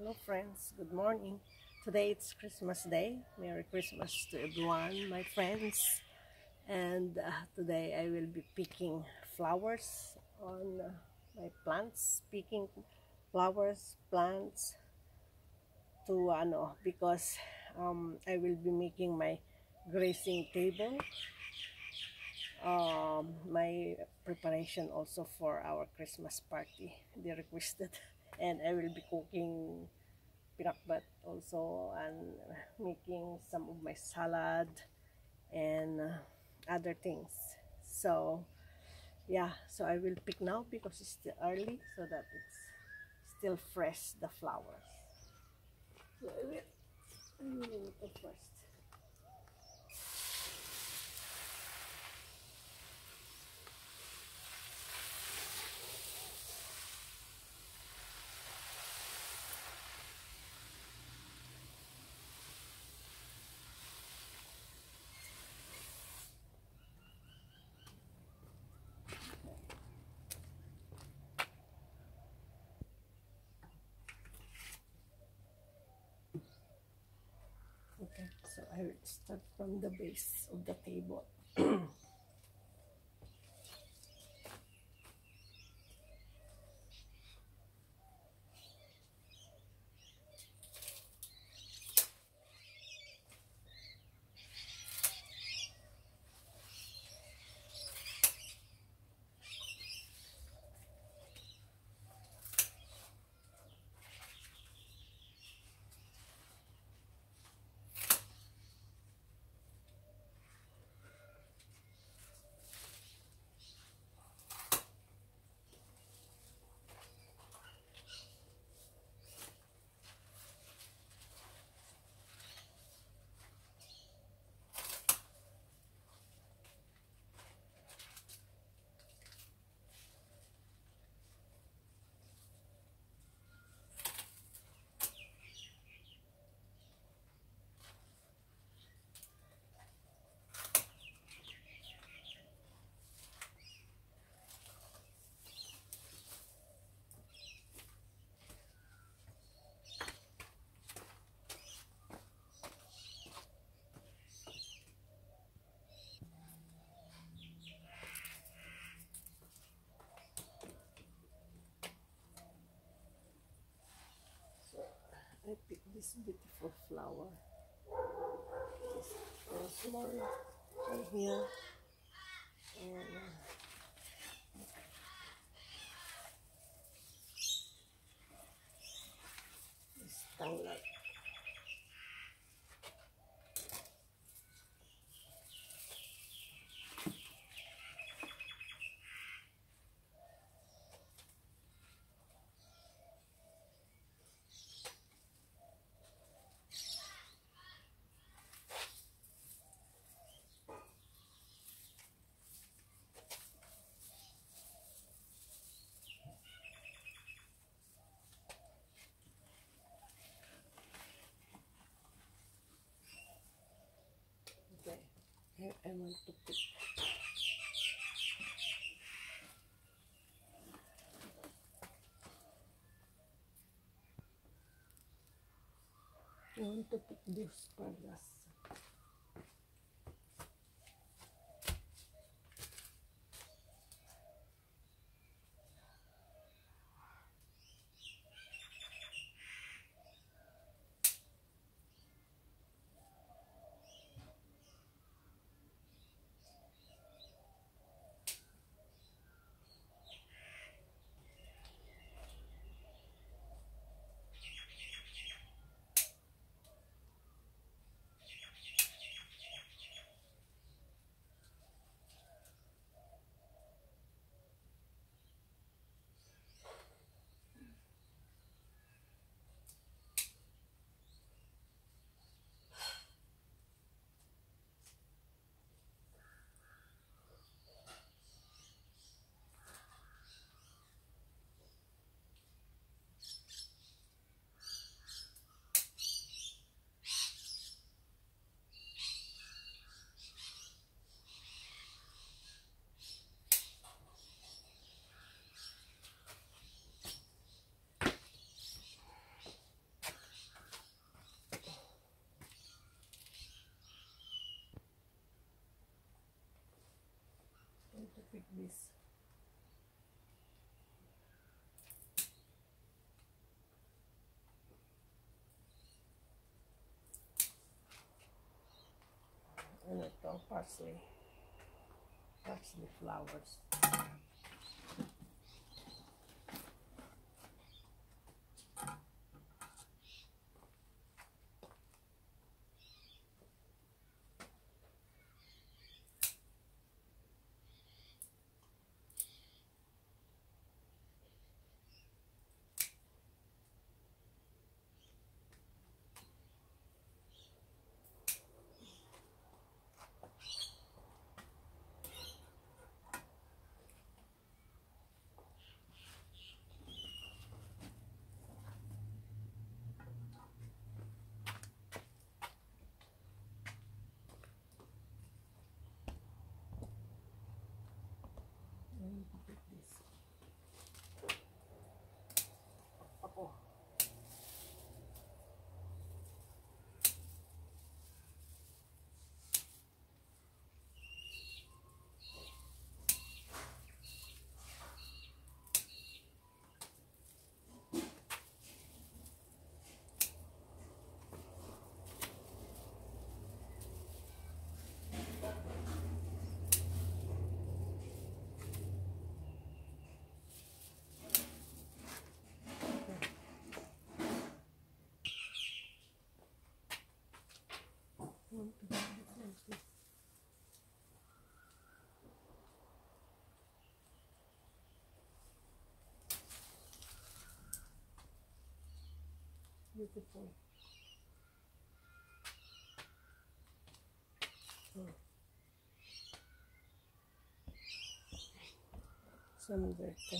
Hello friends, good morning. Today it's Christmas Day. Merry Christmas to everyone, my friends. And uh, today I will be picking flowers on uh, my plants, picking flowers, plants to ano because um, I will be making my grazing table. Um, my preparation also for our Christmas party. They requested and I will be cooking pinakbet also and making some of my salad and uh, other things. So yeah so I will pick now because it's still early so that it's still fresh the flowers. So I will, first will start from the base of the table. this beautiful flower. This rosemary right here. And uh, tanglad. Okay, here I want to pick. I pick this. And ito, parsley. Parsley flowers. And pick this. Like this. Beautiful. Hmm. Sunberto.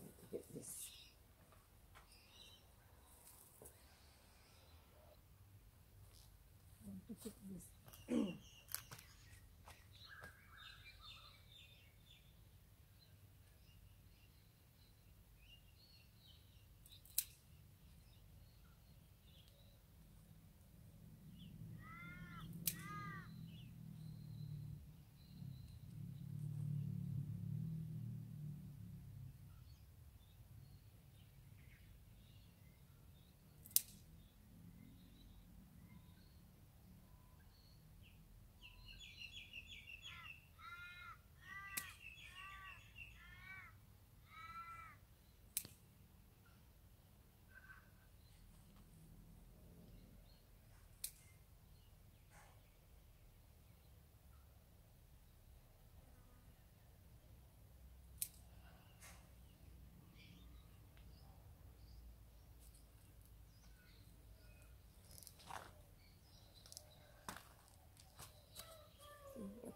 Need to get this. Want to put this.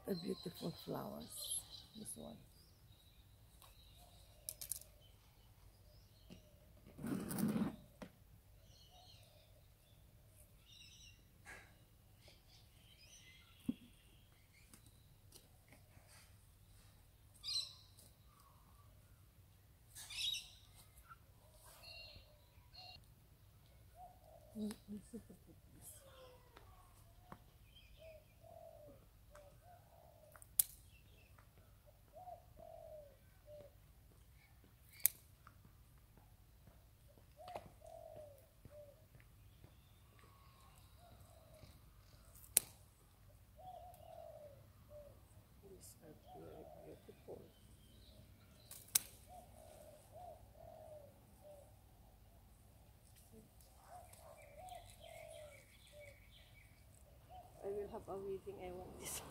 A beautiful flowers. This one. Mm, let's see Baba weaving, I want this,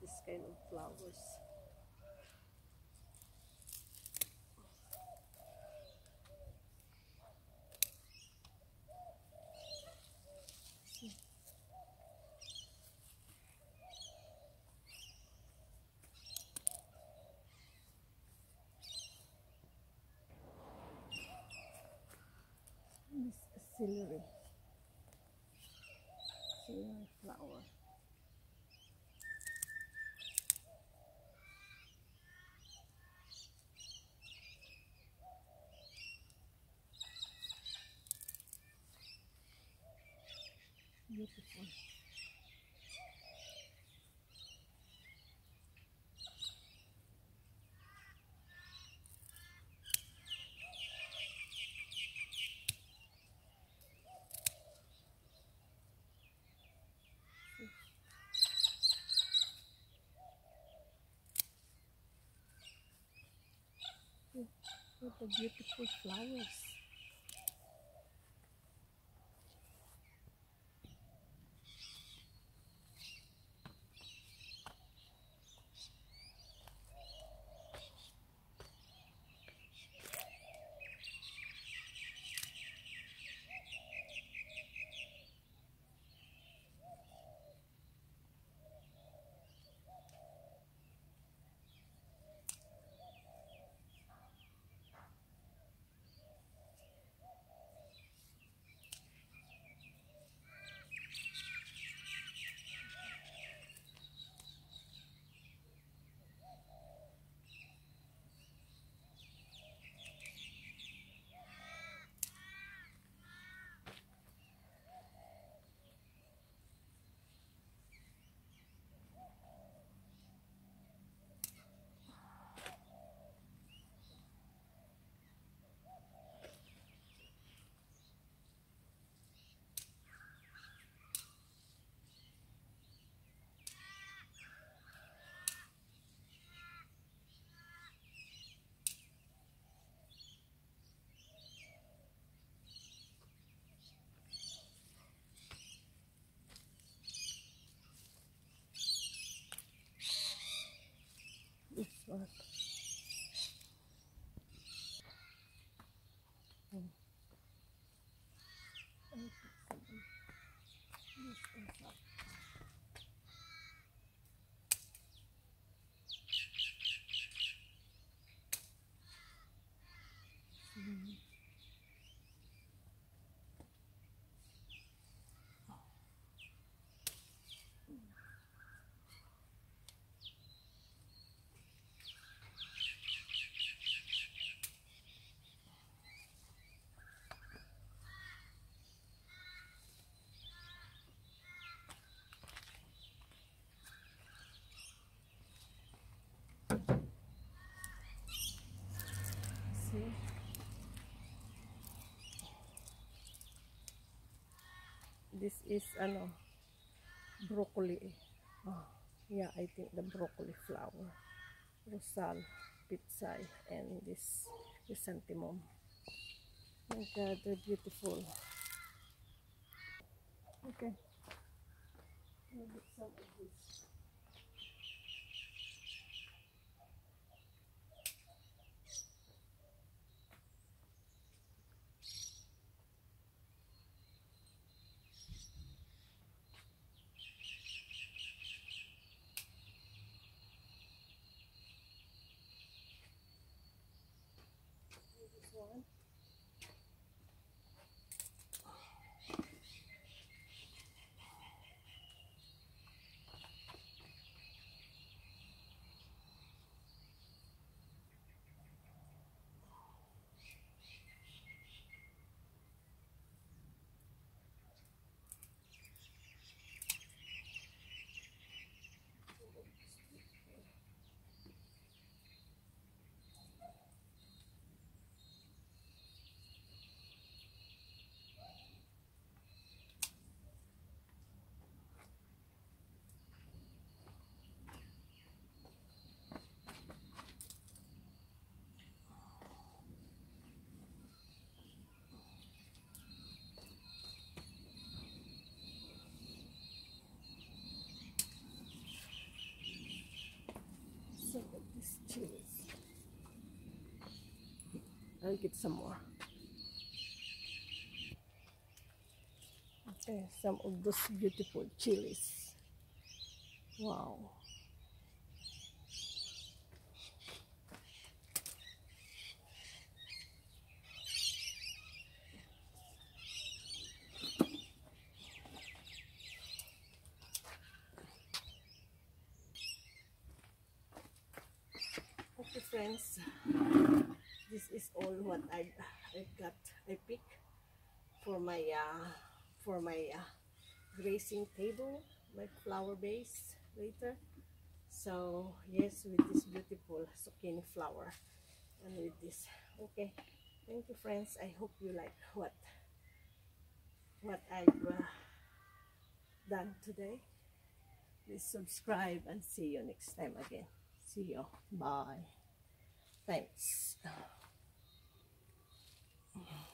this kind of flowers. celery, celery flower. Beautiful. What a beautiful flowers. One. This is ano broccoli. Oh, yeah, I think the broccoli flower. Rosal, pitsai, and this chrysanthemum. My God, they're beautiful. Okay. I'll get some of this. I'll get some more. Okay, some of those beautiful chilies. Wow. friends, this is all what I I got I pick for my uh, for my uh, grazing table, my flower base later. So yes, with this beautiful zucchini flower and with this. Okay, thank you friends. I hope you like what what I've uh, done today. Please subscribe and see you next time again. See you. Bye. Thanks. Yeah.